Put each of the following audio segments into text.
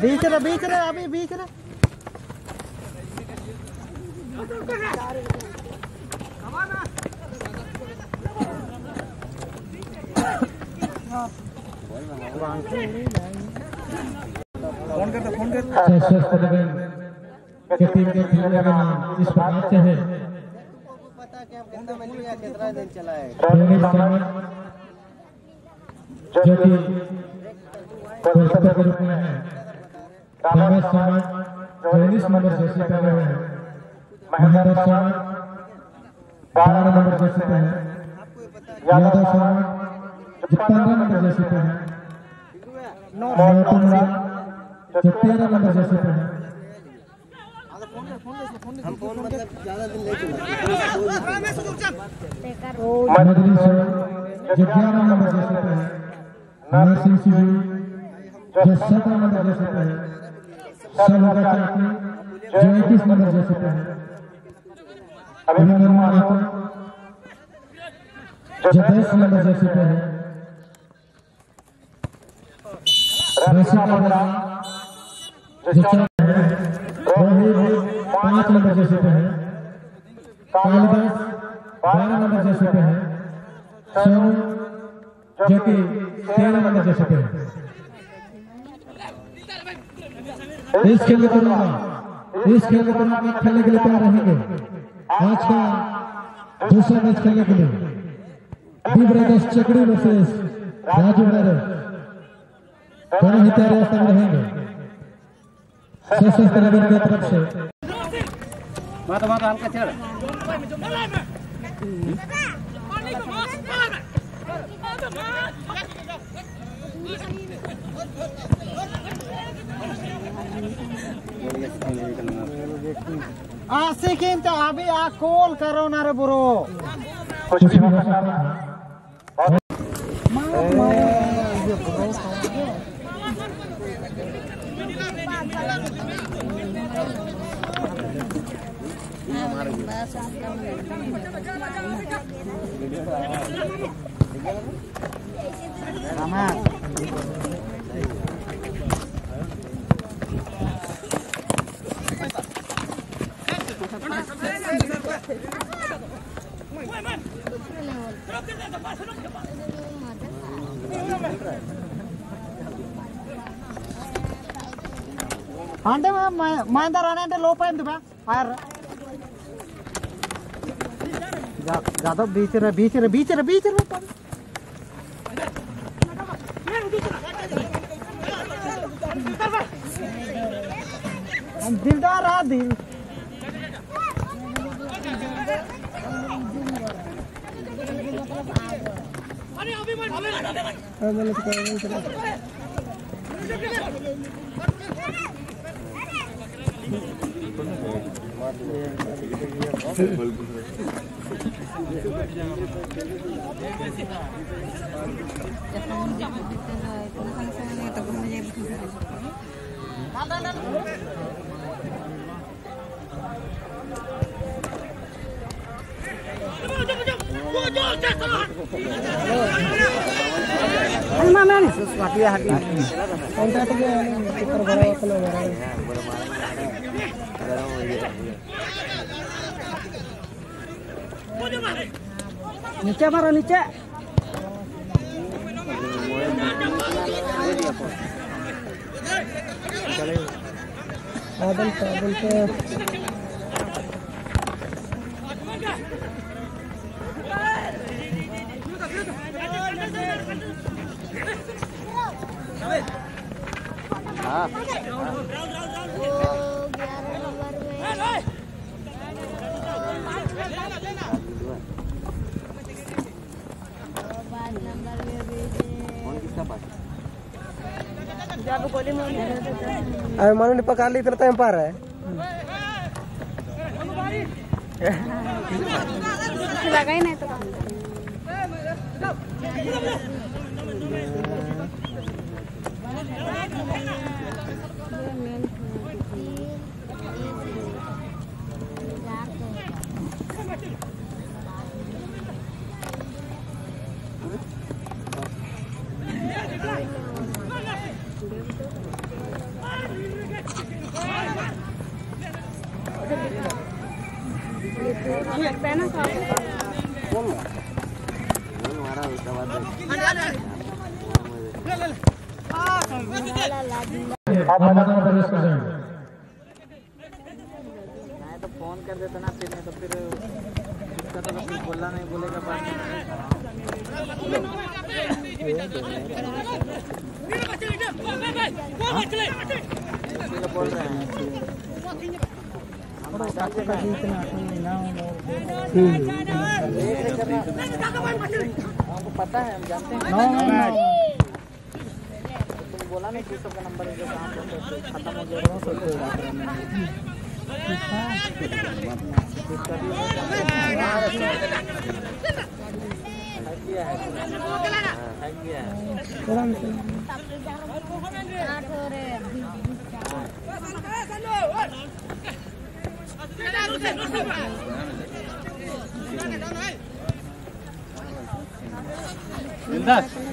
बीच रहे बीच रहे अभी बीच रहे शशस्त्र पदवीन के टीम के खिलाड़ी का नाम इस प्रकार से है जो कि कोलकाता के रूप में है नंबर जैसे पहने हुए हैं। महेंद्र बारह नंबर जैसे पे है। यादव पंद्रह नंबर जैसे पे है। जो तेरह नंबर जैसे पे है। हम फ़ोन मतलब ज़्यादा दिन नहीं चला जो ग्यारह नंबर जैसे पे है नरसिंह सिंह जो सत्रह नंबर जैसे पे है सलवा चाकी जो इक्कीस नंबर जैसे पे है अभिनंदन महातो जो दस नंबर जैसे पे है रसिका बड़ा जो है रोहित पाँच नंबर जैसे पे है। कालिदास बारह नंबर जैसे पे है। सोनू जो तेरह नंबर जैसे पे है। इस खेल के दौरान इस खेल के दौरान आप खेलने के लिए तैयार रहेंगे। आज का दूसरा मैच खेलने के लिए। डी ब्रदर्स चकड़ी वर्सेस राजू ब्रदर्स दोनों ही तैयारी में रहेंगे। सशस्त्र नवीन की तरफ़ से। মাথা মাথা হালকা ছেড়ে। আসে কিন্তু আমি আকল কারণ আরে বড়। అంటే మా ఇందరు అని అంటే లోపైంది బా ఆర్ जादव बीच रहे बीच रहे बीच रहे बीच रहे दिलदार आ दिल Mana mana nih, sesuatu ya hati. Kontrak itu yang kita. Nice maro nice. Abel ke abel ke. अरे मनु ने पकड़ ली इतना टाइम पार है लगाई नहीं तो पहना आप में प्रवेश कर जाएँगे मैं तो फ़ोन कर देता ना फिर तो फिर उसका तो कुछ बोलना नहीं बोलेगा इसी को बोल रहे हैं। हमको पता है हम जानते हैं बोला नहीं कि सबका नंबर है जो तो खत्म हो गया तो कोई बात नहीं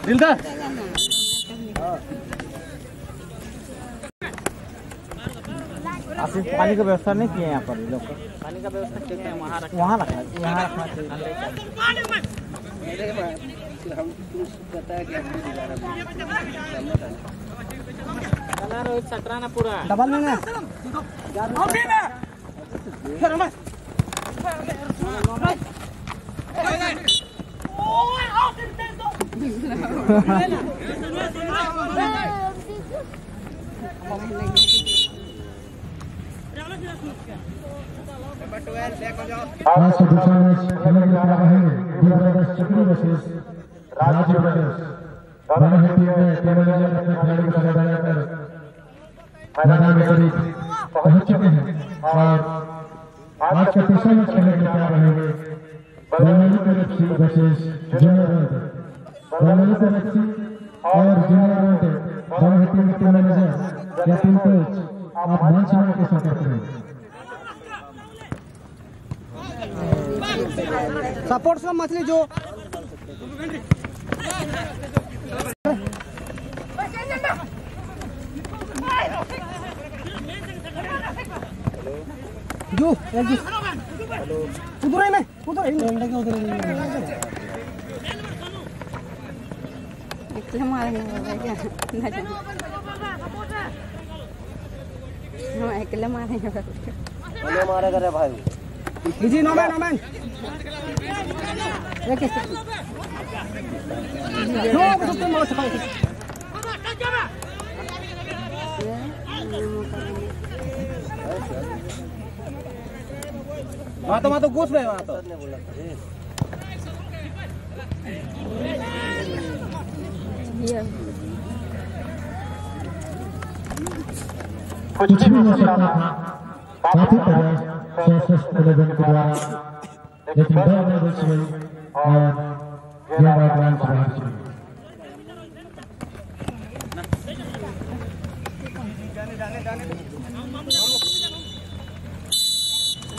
किया है आप पानी का व्यवस्था नहीं किए यहाँ पर लोग पानी का व्यवस्था हैं वहाँ रख। वहाँ रखना चाहिए चला रोहित सटराना पूरा। डबल में ना आज से दूसरा मैच खेलने के लिए तैयार रहेंगे डी वर्सेस राजीव ब्रदर्स दोनों ही टीम में टीम मैनेजर अपने खिलाड़ी को समय मैदान में करीब पहुँच चुके हैं और आज का तीसरा मैच खेलने के लिए तैयार रहेंगे Bengaluru FC versus junior red Bengaluru FC और जूनियर रेड दोनों ही टीम के मैनेजर या टीम कोच आप मंच में आके संपर्क करें सपोर्ट सब मछली जो जो एक जी उधर ही उधर ही के उधर निकले नज़र हम अकेले मारेंगे बाबा। मारेगा रे भाई जी नो मैन नो मैन एक एक नो कुछ तो मारो मौका नहीं। वहाँ तो वहाँ तो घुस गए वहाँ तो ये कुछ भी हो सकता था काफ़ी प्रयास सशस्त्र इलेवन के द्वारा लेकिन दो में बच गई और गेंद आउटलाइन से बाहर चली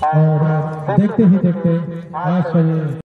और देखते ही देखते आज